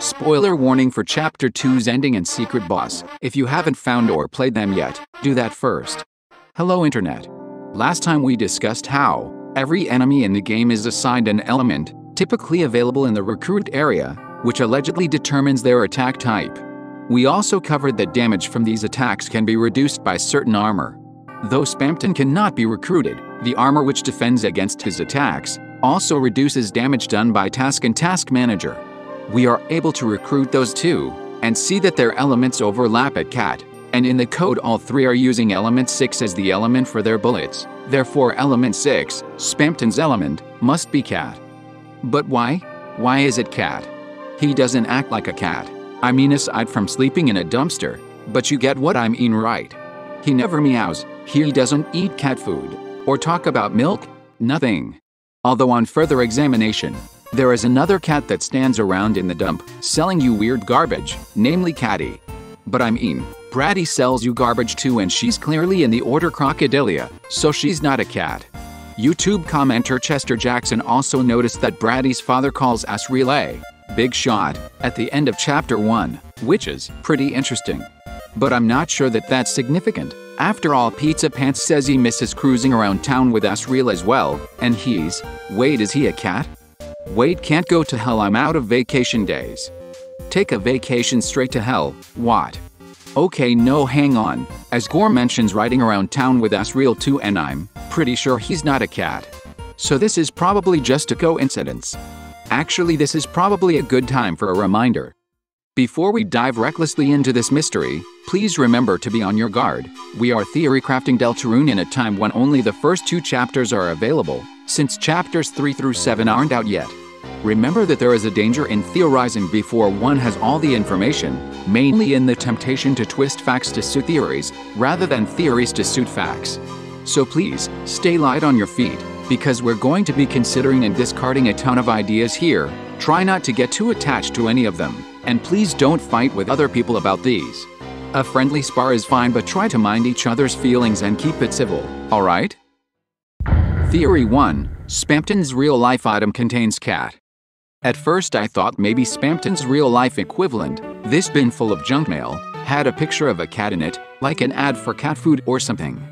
Spoiler warning for Chapter 2's ending and secret boss. If you haven't found or played them yet, do that first. Hello Internet. Last time we discussed how every enemy in the game is assigned an element, typically available in the recruit area, which allegedly determines their attack type. We also covered that damage from these attacks can be reduced by certain armor. Though Spamton cannot be recruited, the armor which defends against his attacks also reduces damage done by Tasque and Tasque Manager we are able to recruit those two and see that their elements overlap at cat. And in the code all three are using element 6 as the element for their bullets. Therefore element 6, Spamton's element, must be cat. But why? Why is it cat? He doesn't act like a cat. I mean aside from sleeping in a dumpster, but you get what I mean right. He never meows, he doesn't eat cat food, or talk about milk, nothing. Although on further examination, there is another cat that stands around in the dump, selling you weird garbage, namely Catti. But I mean, Bratty sells you garbage too and she's clearly in the order Crocodilia, so she's not a cat. YouTube commenter Chester Jackson also noticed that Bratty's father calls Asriel a big shot at the end of chapter 1, which is pretty interesting. But I'm not sure that that's significant. After all, Pizza Pants says he misses cruising around town with Asriel as well, and he's, wait is he a cat? Wait, can't go to hell, I'm out of vacation days. Take a vacation straight to hell, what? Okay, no, hang on. Asgore mentions riding around town with Asriel too, and I'm pretty sure he's not a cat. So this is probably just a coincidence. Actually, this is probably a good time for a reminder. Before we dive recklessly into this mystery, please remember to be on your guard. We are theory crafting Deltarune in a time when only the first two chapters are available, since chapters 3 through 7 aren't out yet. Remember that there is a danger in theorizing before one has all the information, mainly in the temptation to twist facts to suit theories, rather than theories to suit facts. So please, stay light on your feet, because we're going to be considering and discarding a ton of ideas here. Try not to get too attached to any of them, and please don't fight with other people about these. A friendly spar is fine but try to mind each other's feelings and keep it civil, alright? Theory 1. Spamton's real-life item contains cat. At first I thought maybe Spamton's real-life equivalent, this bin full of junk mail, had a picture of a cat in it, like an ad for cat food or something.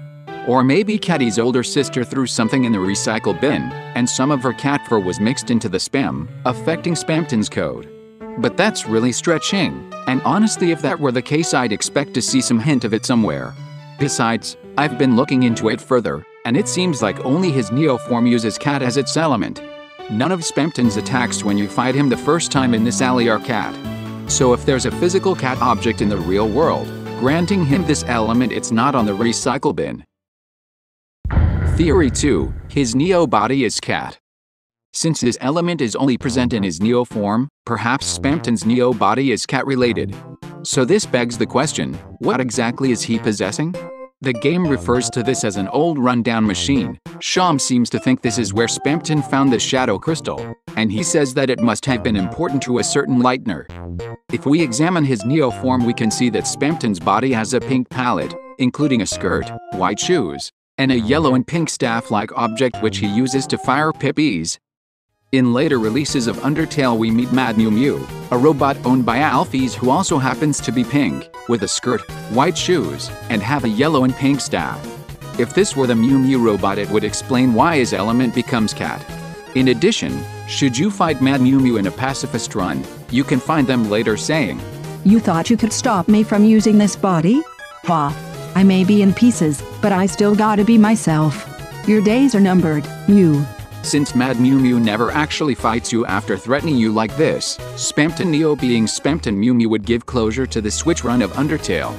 Or maybe Catti's older sister threw something in the recycle bin, and some of her cat fur was mixed into the spam, affecting Spamton's code. But that's really stretching, and honestly if that were the case I'd expect to see some hint of it somewhere. Besides, I've been looking into it further, and it seems like only his Neo form uses cat as its element. None of Spamton's attacks when you fight him the first time in this alley are cat. So if there's a physical cat object in the real world, granting him this element it's not on the recycle bin. Theory 2. His Neo body is cat. Since this element is only present in his Neo form, perhaps Spamton's Neo body is cat related. So this begs the question, what exactly is he possessing? The game refers to this as an old rundown machine. Seam seems to think this is where Spamton found the Shadow Crystal, and he says that it must have been important to a certain Lightner. If we examine his Neo form we can see that Spamton's body has a pink palette, including a skirt, white shoes, and a yellow and pink staff-like object which he uses to fire Pipis. In later releases of Undertale we meet Mad Mew Mew, a robot owned by Alphys who also happens to be pink, with a skirt, white shoes, and have a yellow and pink staff. If this were the Mew Mew robot it would explain why his element becomes cat. In addition, should you fight Mad Mew Mew in a pacifist run, you can find them later saying, You thought you could stop me from using this body? Ha! I may be in pieces, but I still gotta be myself. Your days are numbered, Mew. Since Mad Mew Mew never actually fights you after threatening you like this, Spamton Neo being Spamton Mew Mew would give closure to the Switch run of Undertale.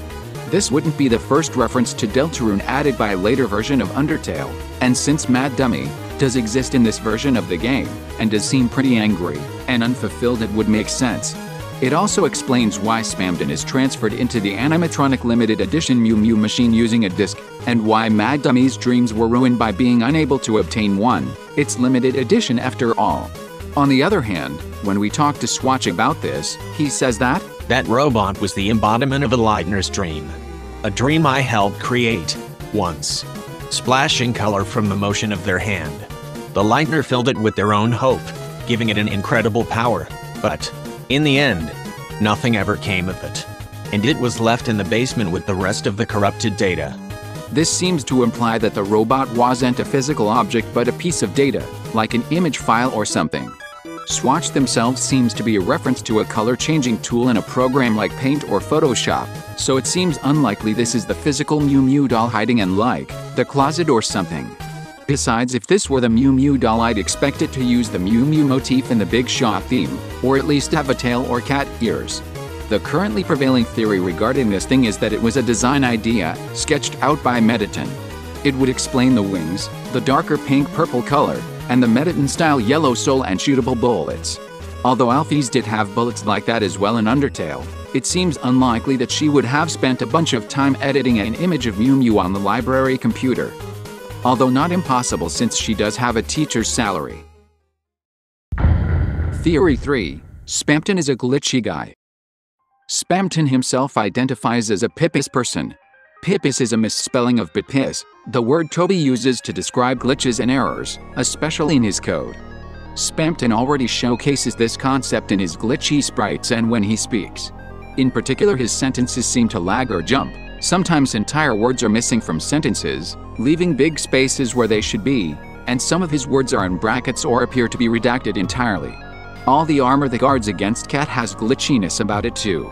This wouldn't be the first reference to Deltarune added by a later version of Undertale, and since Mad Dummy does exist in this version of the game, and does seem pretty angry and unfulfilled it would make sense. It also explains why Spamton is transferred into the animatronic limited edition Mew Mew machine using a disc, and why Mad Dummy's dreams were ruined by being unable to obtain one. It's limited edition after all. On the other hand, when we talk to Swatch about this, he says that That robot was the embodiment of a Lightner's dream. A dream I helped create, once. Splashing color from the motion of their hand. The Lightner filled it with their own hope, giving it an incredible power. But, in the end, Nothing ever came of it. And it was left in the basement with the rest of the corrupted data. This seems to imply that the robot wasn't a physical object but a piece of data, like an image file or something. Swatch themselves seems to be a reference to a color changing tool in a program like Paint or Photoshop, so it seems unlikely this is the physical Mew Mew doll hiding in like the closet or something. Besides, if this were the Mew Mew doll, I'd expect it to use the Mew Mew motif in the Big Shot theme, or at least have a tail or cat ears. The currently prevailing theory regarding this thing is that it was a design idea, sketched out by Mettaton. It would explain the wings, the darker pink purple color, and the Mettaton style yellow sole and shootable bullets. Although Alphys did have bullets like that as well in Undertale, it seems unlikely that she would have spent a bunch of time editing an image of Mew Mew on the library computer. Although not impossible since she does have a teacher's salary. Theory 3 Spamton is a glitchy guy. Spamton himself identifies as a Pipis person. Pipis is a misspelling of Bitpis, the word Toby uses to describe glitches and errors, especially in his code. Spamton already showcases this concept in his glitchy sprites and when he speaks. In particular, his sentences seem to lag or jump. Sometimes entire words are missing from sentences, leaving big spaces where they should be, and some of his words are in brackets or appear to be redacted entirely. All the armor that guards against Cat has glitchiness about it too.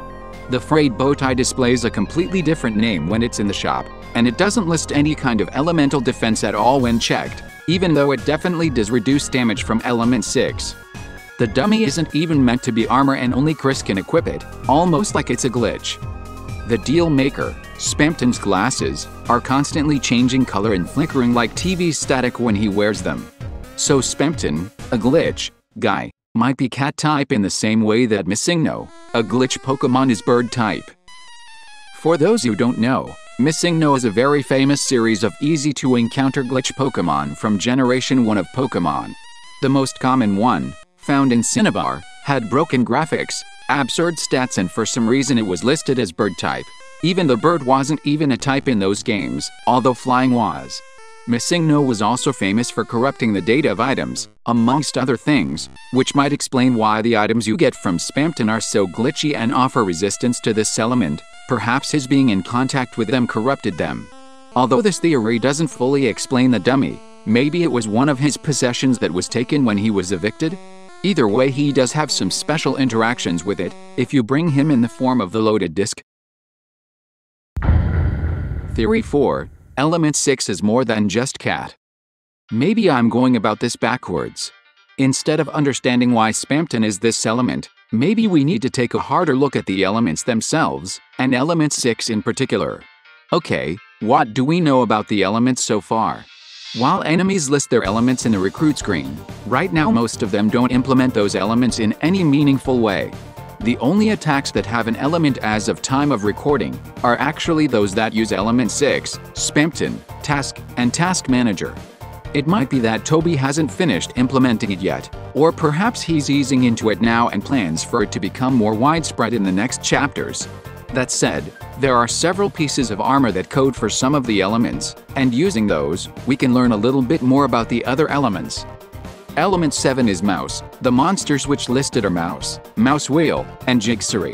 The frayed bowtie displays a completely different name when it's in the shop, and it doesn't list any kind of elemental defense at all when checked, even though it definitely does reduce damage from element 6. The dummy isn't even meant to be armor and only Kris can equip it, almost like it's a glitch. The deal maker, Spamton's glasses, are constantly changing color and flickering like TV static when he wears them. So Spamton, a glitch, guy, might be cat type in the same way that Missingno, a glitch Pokemon is bird type. For those who don't know, Missingno is a very famous series of easy to encounter glitch Pokemon from Generation 1 of Pokemon. The most common one, found in Cinnabar, had broken graphics, absurd stats and for some reason it was listed as bird type. Even the bird wasn't even a type in those games, although flying was. Missingno was also famous for corrupting the data of items, amongst other things, which might explain why the items you get from Spamton are so glitchy and offer resistance to this element. Perhaps his being in contact with them corrupted them. Although this theory doesn't fully explain the dummy, maybe it was one of his possessions that was taken when he was evicted? Either way, he does have some special interactions with it if you bring him in the form of the loaded disk. Theory 4 Element 6 is more than just cat. Maybe I'm going about this backwards. Instead of understanding why Spamton is this element, maybe we need to take a harder look at the elements themselves, and element 6 in particular. Okay, what do we know about the elements so far? While enemies list their elements in the recruit screen, right now most of them don't implement those elements in any meaningful way. The only attacks that have an element as of time of recording are actually those that use element 6, Spamton, Tasque, and Tasque Manager. It might be that Toby hasn't finished implementing it yet, or perhaps he's easing into it now and plans for it to become more widespread in the next chapters. That said, there are several pieces of armor that code for some of the elements, and using those, we can learn a little bit more about the other elements. Element 7 is Mouse. The monsters which listed are Mouse, Mouse Wheel, and Jigsaw.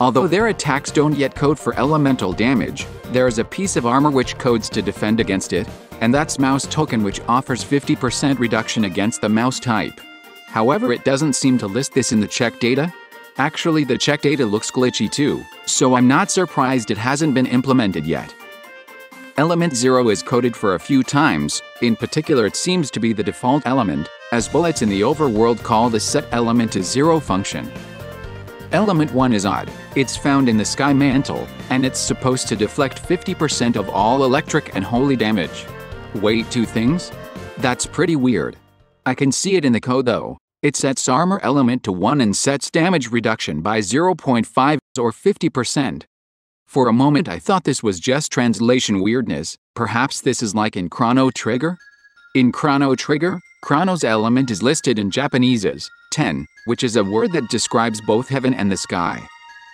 Although their attacks don't yet code for elemental damage, there is a piece of armor which codes to defend against it, and that's Mouse Token which offers 50% reduction against the Mouse type. However, it doesn't seem to list this in the check data. Actually, the check data looks glitchy too, so I'm not surprised it hasn't been implemented yet. Element 0 is coded for a few times, in particular it seems to be the default element, as bullets in the overworld call the set element to zero function. Element 1 is odd. It's found in the sky mantle, and it's supposed to deflect 50% of all electric and holy damage. Wait, two things? That's pretty weird. I can see it in the code though. It sets armor element to 1 and sets damage reduction by 0.5 or 50%. For a moment I thought this was just translation weirdness, perhaps this is like in Chrono Trigger? In Chrono Trigger, Chrono's element is listed in Japanese as ten, which is a word that describes both heaven and the sky.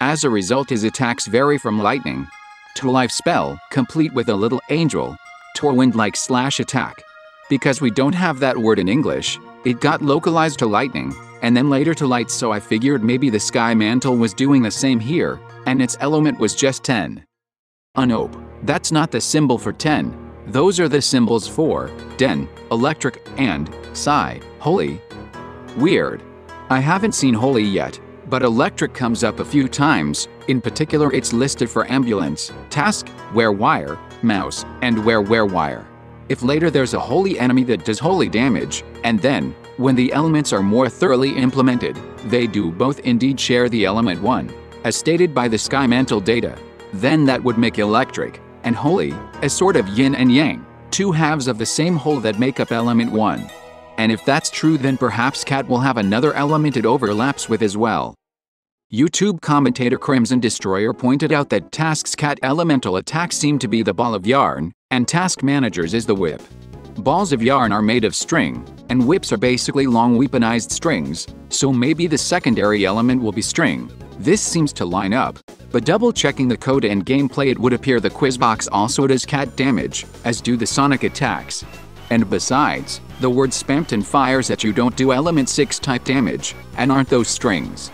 As a result, his attacks vary from lightning to life spell, complete with a little angel, to a wind-like slash attack. Because we don't have that word in English, it got localized to lightning, and then later to light so I figured maybe the sky mantle was doing the same here, and its element was just 10. Uh that's not the symbol for 10. Those are the symbols for den, electric, and psi, holy. Weird. I haven't seen holy yet, but electric comes up a few times, in particular it's listed for Ambyu-Lance, Tasque, wear wire, Maus, and Werewerewire. If later there's a holy enemy that does holy damage, and then, when the elements are more thoroughly implemented, they do both indeed share the element 1, as stated by the sky mantle data, then that would make electric and holy a sort of yin and yang, two halves of the same whole that make up element 1. And if that's true then perhaps cat will have another element it overlaps with as well. YouTube commentator Crimson Destroyer pointed out that Tasque's cat elemental attacks seem to be the ball of yarn, and Tasque Manager's is the whip. Balls of yarn are made of string, and whips are basically long weaponized strings, so maybe the secondary element will be string. This seems to line up, but double checking the code and gameplay it would appear the Quizbox also does cat damage, as do the Sonic attacks. And besides, the word Spamton fires at you don't do element 6 type damage, and aren't those strings.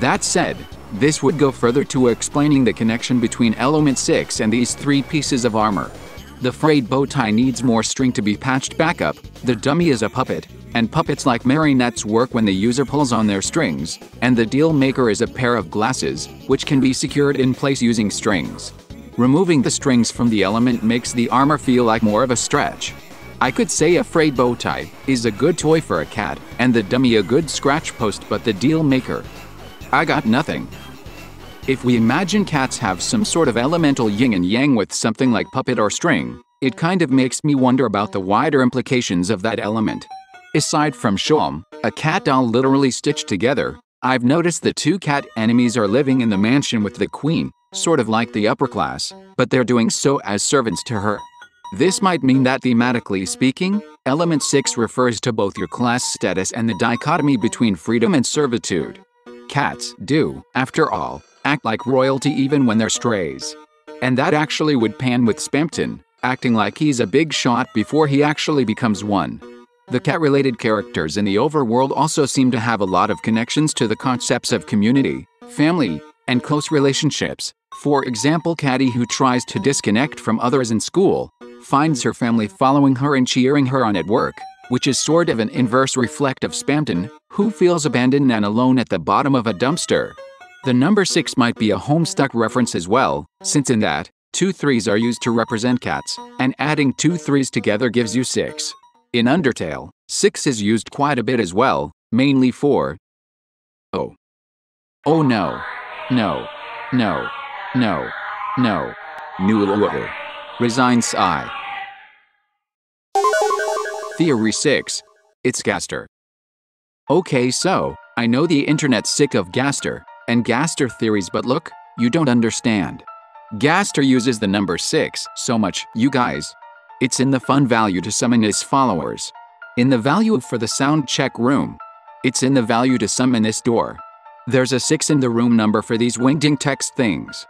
That said, this would go further to explaining the connection between element 6 and these three pieces of armor. The frayed bow tie needs more string to be patched back up, the dummy is a puppet, and puppets like marionettes work when the user pulls on their strings, and the deal maker is a pair of glasses, which can be secured in place using strings. Removing the strings from the element makes the armor feel like more of a stretch. I could say a frayed bow tie is a good toy for a cat, and the dummy a good scratch post but the deal maker. I got nothing. If we imagine cats have some sort of elemental yin and yang with something like puppet or string, it kind of makes me wonder about the wider implications of that element. Aside from Seam, a cat doll literally stitched together, I've noticed the two cat enemies are living in the mansion with the queen, sort of like the upper class, but they're doing so as servants to her. This might mean that thematically speaking, element 6 refers to both your class status and the dichotomy between freedom and servitude. Cats do, after all, act like royalty even when they're strays. And that actually would pan with Spamton, acting like he's a big shot before he actually becomes one. The cat-related characters in the overworld also seem to have a lot of connections to the concepts of community, family, and close relationships. For example, Catti who tries to disconnect from others in school, finds her family following her and cheering her on at work, which is sort of an inverse reflect of Spamton, who feels abandoned and alone at the bottom of a dumpster. The number 6 might be a Homestuck reference as well, since in that, two threes are used to represent cats, and adding two threes together gives you 6. In Undertale, 6 is used quite a bit as well, mainly for Oh. Oh no. No. No. No. No. No. Resigns I. Theory 6. It's Gaster. Okay so, I know the internet's sick of Gaster, and Gaster theories but look, you don't understand. Gaster uses the number 6 so much, you guys. It's in the fun value to summon his followers. In the value for the sound check room. It's in the value to summon this door. There's a 6 in the room number for these wingding text things.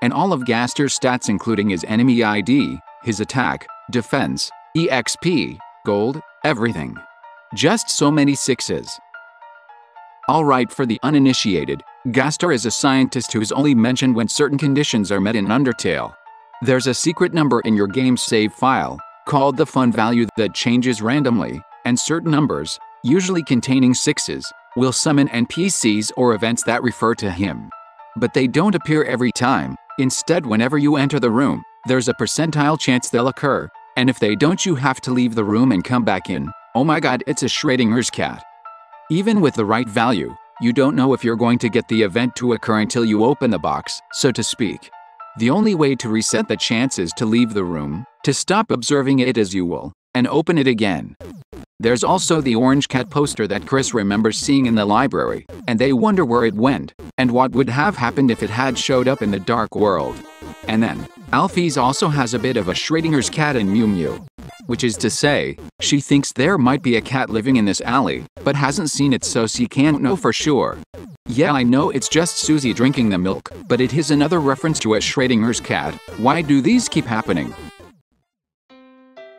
And all of Gaster's stats including his enemy ID, his attack, defense, EXP, gold, everything. Just so many sixes. Alright for the uninitiated, Gaster is a scientist who is only mentioned when certain conditions are met in Undertale. There's a secret number in your game's save file, called the fun value that changes randomly, and certain numbers, usually containing sixes, will summon NPCs or events that refer to him. But they don't appear every time, instead whenever you enter the room, there's a percentile chance they'll occur, and if they don't you have to leave the room and come back in. Oh my god it's a Schrodinger's cat. Even with the right value, you don't know if you're going to get the event to occur until you open the box, so to speak. The only way to reset the chance is to leave the room, to stop observing it as you will, and open it again. There's also the orange cat poster that Kris remembers seeing in the library, and they wonder where it went, and what would have happened if it had showed up in the dark world. And then, Alphys also has a bit of a Schrodinger's cat in Mew Mew. Which is to say, she thinks there might be a cat living in this alley, but hasn't seen it so she can't know for sure. Yeah, I know it's just Susie drinking the milk, but it is another reference to a Schrodinger's cat. Why do these keep happening?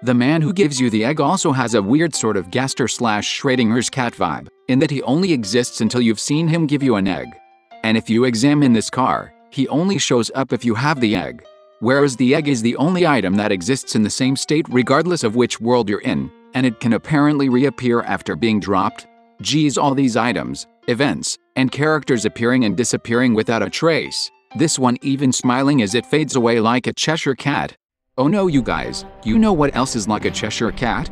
The man who gives you the egg also has a weird sort of Gaster slash Schrodinger's cat vibe, in that he only exists until you've seen him give you an egg. And if you examine this car, he only shows up if you have the egg. Whereas the egg is the only item that exists in the same state regardless of which world you're in, and it can apparently reappear after being dropped. Geez, all these items, events, and characters appearing and disappearing without a trace. This one even smiling as it fades away like a Cheshire cat. Oh no you guys, you know what else is like a Cheshire cat?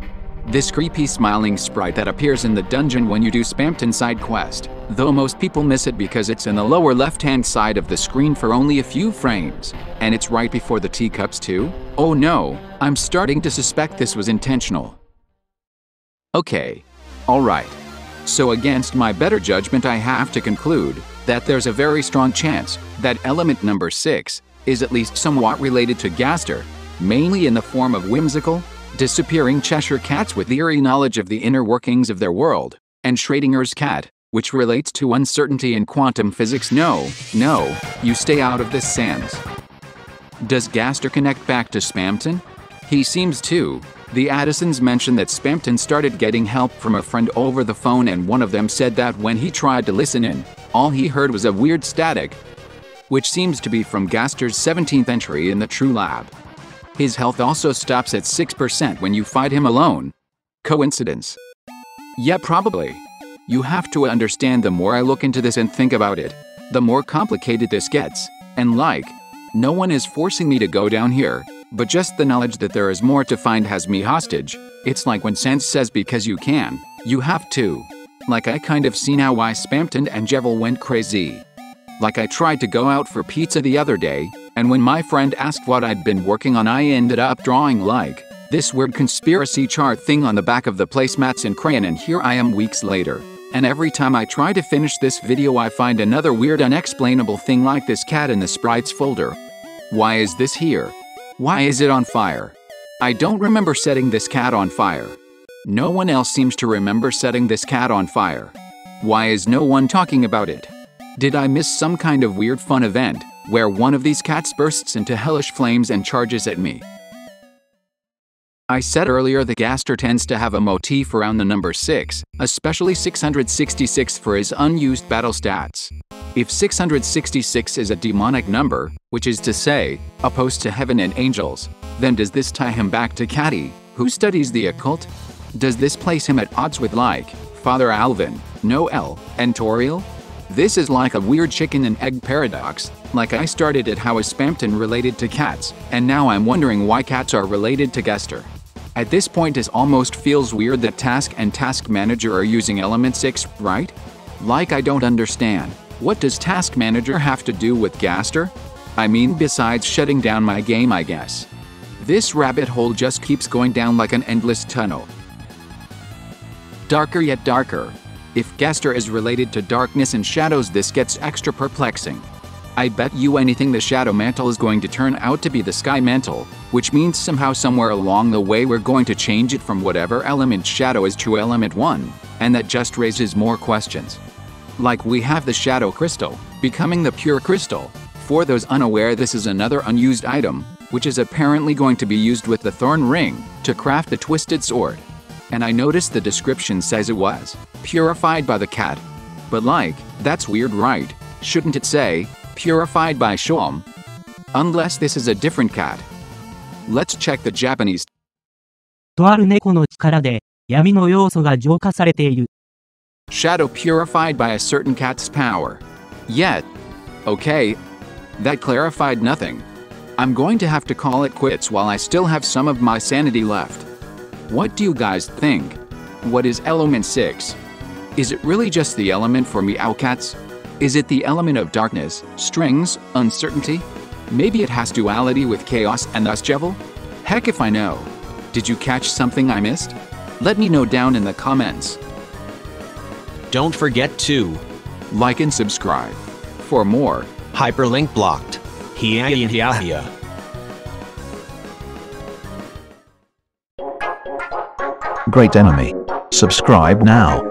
This creepy smiling sprite that appears in the dungeon when you do Spamton side quest, though most people miss it because it's in the lower left hand side of the screen for only a few frames. And it's right before the teacups too? Oh no, I'm starting to suspect this was intentional. Okay, alright. So against my better judgment I have to conclude that there's a very strong chance that element number 6 is at least somewhat related to Gaster, mainly in the form of whimsical, disappearing Cheshire cats with eerie knowledge of the inner workings of their world, and Schrodinger's cat, which relates to uncertainty in quantum physics. No, no, you stay out of this Sans. Does Gaster connect back to Spamton? He seems to. The Addisons mentioned that Spamton started getting help from a friend over the phone and one of them said that when he tried to listen in, all he heard was a weird static, which seems to be from Gaster's 17th entry in the True Lab. His health also stops at 6% when you fight him alone. Coincidence? Yeah, probably. You have to understand the more I look into this and think about it, the more complicated this gets. And like, no one is forcing me to go down here, but just the knowledge that there is more to find has me hostage. It's like when Sans says because you can, you have to. Like I kind of see now why Spamton and Jevil went crazy. Like I tried to go out for pizza the other day, and when my friend asked what I'd been working on I ended up drawing like this weird conspiracy chart thing on the back of the placemats in crayon and here I am weeks later. And every time I try to finish this video I find another weird unexplainable thing like this cat in the sprites folder. Why is this here? Why is it on fire? I don't remember setting this cat on fire. No one else seems to remember setting this cat on fire. Why is no one talking about it? Did I miss some kind of weird fun event where one of these cats bursts into hellish flames and charges at me? I said earlier the Gaster tends to have a motif around the number 6, especially 666 for his unused battle stats. If 666 is a demonic number, which is to say, opposed to heaven and angels, then does this tie him back to Catti, who studies the occult? Does this place him at odds with like, Father Alvin, Noelle, and Toriel? This is like a weird chicken and egg paradox, like I started at how is Spamton related to cats, and now I'm wondering why cats are related to Gaster. At this point it almost feels weird that Tasque and Tasque Manager are using Element 6, right? Like I don't understand. What does Tasque Manager have to do with Gaster? I mean besides shutting down my game I guess. This rabbit hole just keeps going down like an endless tunnel. Darker yet darker. If Gaster is related to darkness and shadows this gets extra perplexing. I bet you anything the Shadow Mantle is going to turn out to be the Sky Mantle, which means somehow somewhere along the way we're going to change it from whatever element Shadow is to element 1, and that just raises more questions. Like we have the Shadow Crystal, becoming the Pure Crystal. For those unaware this is another unused item, which is apparently going to be used with the Thorn Ring, to craft the Twisted Sword and I noticed the description says it was purified by the cat. But like, that's weird, right? Shouldn't it say purified by Seam? Unless this is a different cat. Let's check the Japanese. Shadow purified by a certain cat's power. Yet. Okay. That clarified nothing. I'm going to have to call it quits while I still have some of my sanity left. What do you guys think? What is element 6? Is it really just the element for meow cats? Is it the element of darkness, strings, uncertainty? Maybe it has duality with chaos and thus Jevil? Heck if I know. Did you catch something I missed? Let me know down in the comments. Don't forget to Like and subscribe. For more, hyperlink blocked. Hia hia hia Great enemy. Subscribe now.